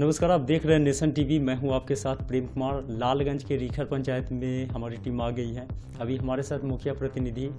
नमस्कार, आप देख रहे हैं नेशन टीवी। मैं हूँ आपके साथ प्रेम कुमार। लालगंज के रीखर पंचायत में हमारी टीम आ गई है। अभी हमारे साथ मुखिया प्रतिनिधि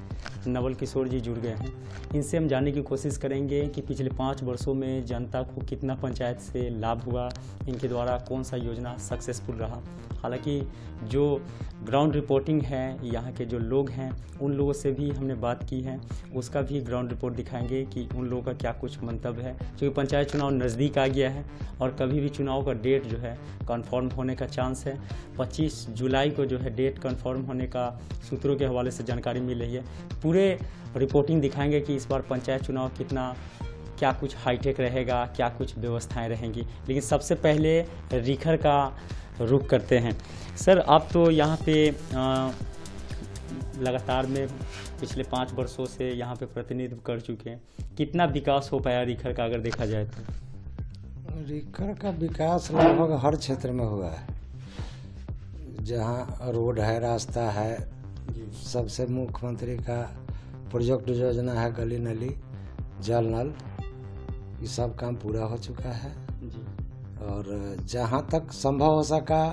नवल किशोर जी जुड़ गए हैं। इनसे हम जानने की कोशिश करेंगे कि पिछले पाँच वर्षों में जनता को कितना पंचायत से लाभ हुआ, इनके द्वारा कौन सा योजना सक्सेसफुल रहा। हालाँकि जो ग्राउंड रिपोर्टिंग है, यहाँ के जो लोग हैं, उन लोगों से भी हमने बात की है। उसका भी ग्राउंड रिपोर्ट दिखाएँगे कि उन लोगों का क्या कुछ मंतव्य है। क्योंकि पंचायत चुनाव नज़दीक आ गया है और कभी भी चुनाव का डेट जो है कन्फर्म होने का चांस है। 25 जुलाई को जो है डेट कन्फर्म होने का सूत्रों के हवाले से जानकारी मिल रही है। पूरे रिपोर्टिंग दिखाएँगे कि इस बार पंचायत चुनाव कितना, क्या कुछ हाईटेक रहेगा, क्या कुछ व्यवस्थाएँ रहेंगी। लेकिन सबसे पहले रिखर का रुख करते हैं। सर, आप तो यहाँ पे लगातार में पिछले पाँच वर्षों से यहाँ पे प्रतिनिधित्व कर चुके हैं। कितना विकास हो पाया रिखर का, अगर देखा जाए तो? रीकर का विकास लगभग हर क्षेत्र में हुआ है। जहाँ रोड है रास्ता है सबसे मुख्यमंत्री का प्रोजेक्ट योजना है गली नली जल नल ये सब काम पूरा हो चुका है। और जहाँ तक संभव हो सका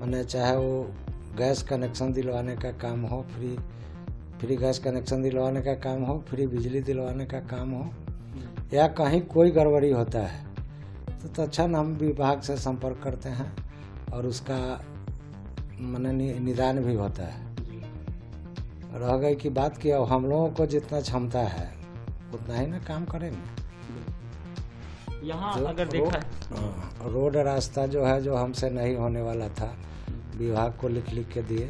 मैंने चाहे वो गैस कनेक्शन दिलवाने का काम हो फ्री फ्री गैस कनेक्शन दिलवाने का काम हो फ्री बिजली दिलवाने का काम हो या कहीं कोई गड़बड़ी होता है तो तत्क्षण हम विभाग से संपर्क करते हैं और उसका मैंने निदान भी होता है। रह गई की बात कि अब हम लोगों को जितना क्षमता है उतना ही ना काम करेंगे। यहाँ अगर देखा हाँ, रोड रास्ता जो है जो हमसे नहीं होने वाला था विभाग को लिख लिख के दिए।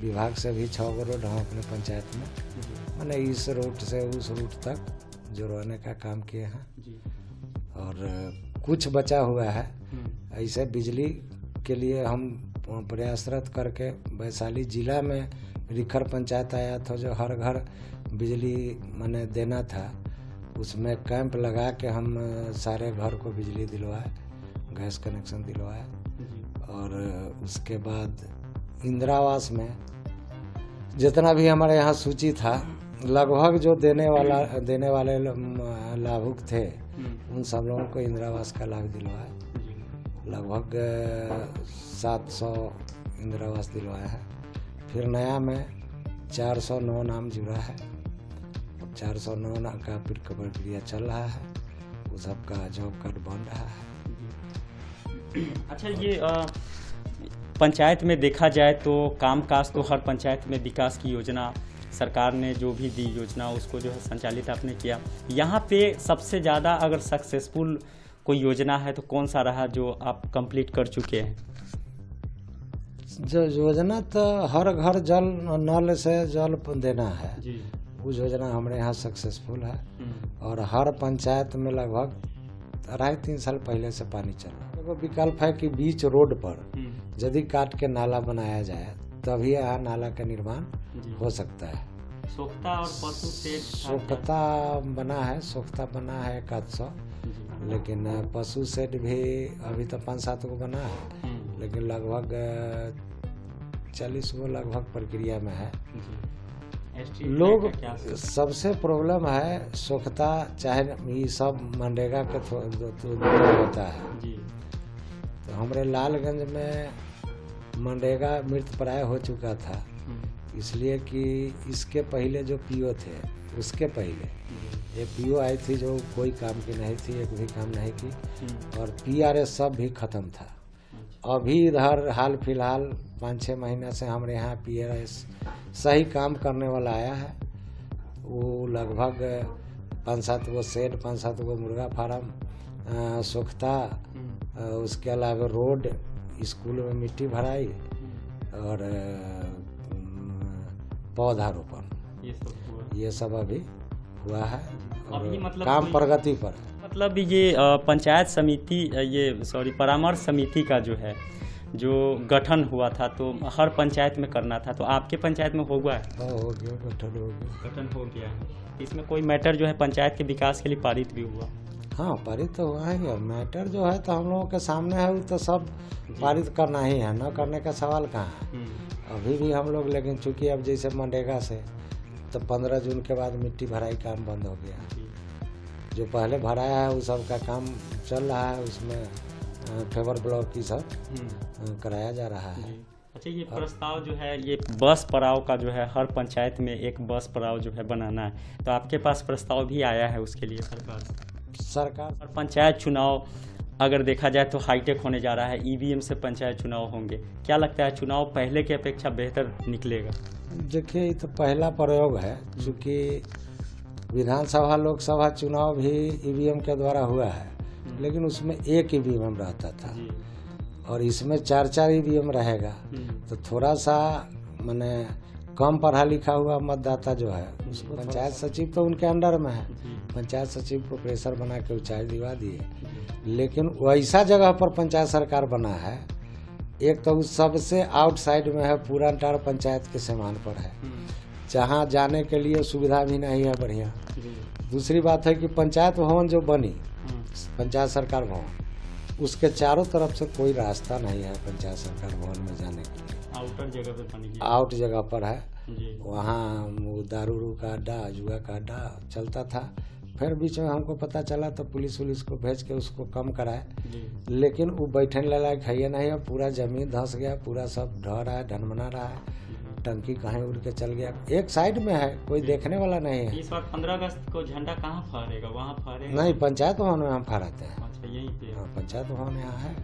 विभाग से भी छः गो रोड हम अपने पंचायत में। मैंने इस रूट से उस रूट तक जुड़वाने का काम किए हैं। और कुछ बचा हुआ है। हम्म, ऐसे बिजली के लिए हम प्रयासरत करके वैशाली जिला में रिखर पंचायत आया था जो हर घर बिजली मैंने देना था। उसमें कैंप लगा के हम सारे घर को बिजली दिलवाए गैस कनेक्शन दिलवाए। और उसके बाद इंदिरा आवास में जितना भी हमारे यहाँ सूची था लगभग जो देने वाला देने वाले लाभुक थे उन सब लोगों को इंदिरा आवास का लाभ दिलवाए लगभग सात सौ इंदिरा आवास दिलवाया है। फिर नया में चार सौ नौ नाम जुड़ा है। चार सौ नौ नाम का फिर प्रक्रिया चल रहा है। वो सबका जॉब कार्ड बन रहा है। अच्छा ये अ, पंचायत में देखा जाए तो काम काज तो हर पंचायत में विकास की योजना सरकार ने जो भी दी योजना उसको जो है संचालित आपने किया। यहाँ पे सबसे ज़्यादा अगर सक्सेसफुल कोई योजना है तो कौन सा रहा जो आप कंप्लीट कर चुके हैं? जो योजना तो हर घर जल नल से जल देना है। वो योजना हमारे यहाँ सक्सेसफुल है। और हर पंचायत में लगभग अढ़ाई तीन साल पहले से पानी चल रहा है। विकल्प है कि बीच रोड पर यदि काट के नाला बनाया जाए तभी यहाँ नाला का निर्माण हो सकता है। सोखता और पशु सोखता बना है सोखता बना है एक आध सौ लेकिन पशु सेट भी अभी तो पाँच सात गो बना है। लेकिन लगभग चालीस गो लगभग प्रक्रिया में है। लोग सबसे प्रॉब्लम है सोखता चाहे ये सब मनरेगा के होता है। तो हमारे लालगंज में मनरेगा मृत प्राय हो चुका था। इसलिए कि इसके पहले जो पीओ थे उसके पहले। एक पीओ आई थी जो कोई काम की नहीं थी एक भी काम नहीं की और पीआरएस सब भी खत्म था। अभी इधर हाल फ़िलहाल पाँच छः महीना से हमारे यहाँ पीआरएस सही काम करने वाला आया है। वो लगभग पाँच सात गो सेट पाँच सात गो मुर्गा फार्म सोखता उसके अलावा रोड स्कूल में मिट्टी भराई और अ, म, पौधारोपण ये सब हुआ। ये सब अभी हुआ है। और अभी मतलब काम प्रगति पर। मतलब ये पंचायत समिति ये सॉरी परामर्श समिति का जो है जो गठन हुआ था तो हर पंचायत में करना था। तो आपके पंचायत में हो गया है हाँ, हो गया गठन हो गया। गठन हो गया। है इसमें कोई मैटर जो है पंचायत के विकास के लिए पारित भी हुआ? हाँ पारित तो हुआ ही है। मैटर जो है तो हम लोगों के सामने है वो तो सब पारित करना ही है। न करने का सवाल कहाँ है? अभी भी हम लोग लेकिन चूँकि अब जैसे मनरेगा से तो पंद्रह जून के बाद मिट्टी भराई काम बंद हो गया। जो पहले भराया है उस सब का काम चल रहा है उसमें फेवर ब्लॉक की सब कराया जा रहा है। अच्छा ये प्रस्ताव जो है ये बस पड़ाव का जो है हर पंचायत में एक बस पड़ाव जो है बनाना है। तो आपके पास प्रस्ताव भी आया है उसके लिए सरकार सरकार और पंचायत चुनाव अगर देखा जाए तो हाईटेक होने जा रहा है ईवीएम से पंचायत चुनाव होंगे। क्या लगता है चुनाव पहले की अपेक्षा बेहतर निकलेगा? देखिए ये तो पहला प्रयोग है चूँकि विधानसभा लोकसभा चुनाव भी ईवीएम के द्वारा हुआ है लेकिन उसमें एक ईवीएम रहता था। और इसमें चार चार ईवीएम रहेगा। तो थोड़ा सा मैंने कम पढ़ा लिखा हुआ मतदाता जो है उसको पंचायत सचिव तो उनके अंडर में है। पंचायत सचिव को प्रेशर बना के ऊंचाई दिवा दिए। लेकिन वैसा जगह पर पंचायत सरकार बना है एक तो उस सबसे आउटसाइड में है पूरा टार पंचायत के सामान पर है। जहाँ जाने के लिए सुविधा भी नहीं है बढ़िया। दूसरी बात है कि पंचायत भवन जो बनी पंचायत सरकार भवन उसके चारों तरफ़ से कोई रास्ता नहीं है पंचायत सरकार भवन में जाने के लिए। आउटर जगह पे बनेगी आउट जगह पर है। वहाँ दारू का अड्डा जुआ का अड्डा चलता था। फिर बीच में हमको पता चला तो पुलिस उलिस को भेज के उसको कम कराए। लेकिन वो बैठने लायक है ये नहीं है पूरा ज़मीन धंस गया पूरा सब ढह रहा है ढनमना रहा है टंकी कहीं उड़ के चल गया। एक साइड में है कोई देखने वाला नहीं है। इस बार पंद्रह अगस्त को झंडा कहाँ फहरेगा? वहाँ फहरेगा? नहीं पंचायत भवन में हम फहराते हैं। अच्छा यहीं पे। हाँ, पंचायत भवन यहाँ है।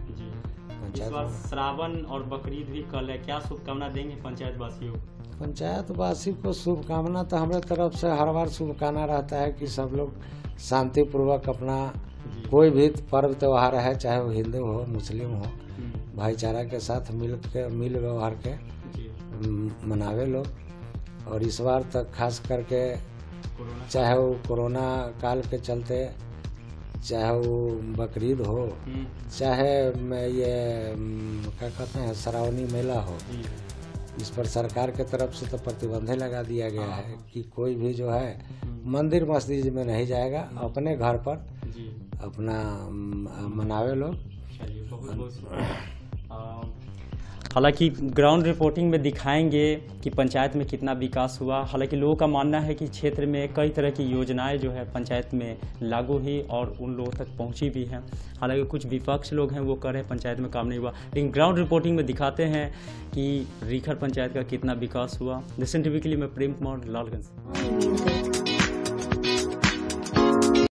इस पंचायत श्रावण और बकरीद भी कल है। क्या शुभकामना देंगे पंचायत वासियों पंचायत वासी को शुभकामना तो हमारे तरफ़ से हर बार शुभकामना रहता है कि सब लोग शांतिपूर्वक अपना कोई भी पर्व त्योहार है चाहे वो हिंदू हो मुस्लिम हो हम्म, भाईचारा के साथ मिल के मिल व्यवहार के मनावे लोग। और इस बार तक खास करके चाहे वो कोरोना काल के चलते चाहे वो बकरीद हो हम्म, चाहे में ये क्या कहते हैं श्रावणी मेला हो इस पर सरकार के तरफ़ से तो प्रतिबंधे लगा दिया गया है। कि कोई भी जो है हम्म, मंदिर मस्जिद में नहीं जाएगा अपने घर पर अपना मनावे लोग। हालाँकि ग्राउंड रिपोर्टिंग में दिखाएँगे कि पंचायत में कितना विकास हुआ। हालाँकि लोगों का मानना है कि क्षेत्र में कई तरह की योजनाएँ जो है पंचायत में लागू हुई और उन लोगों तक पहुँची भी हैं। हालाँकि कुछ विपक्ष लोग हैं, वो कह रहे हैं, पंचायत में काम नहीं हुआ। लेकिन ग्राउंड रिपोर्टिंग में दिखाते हैं कि रीखर पंचायत का कितना विकास हुआ। के मैं प्रेम कुमार, लालगंज।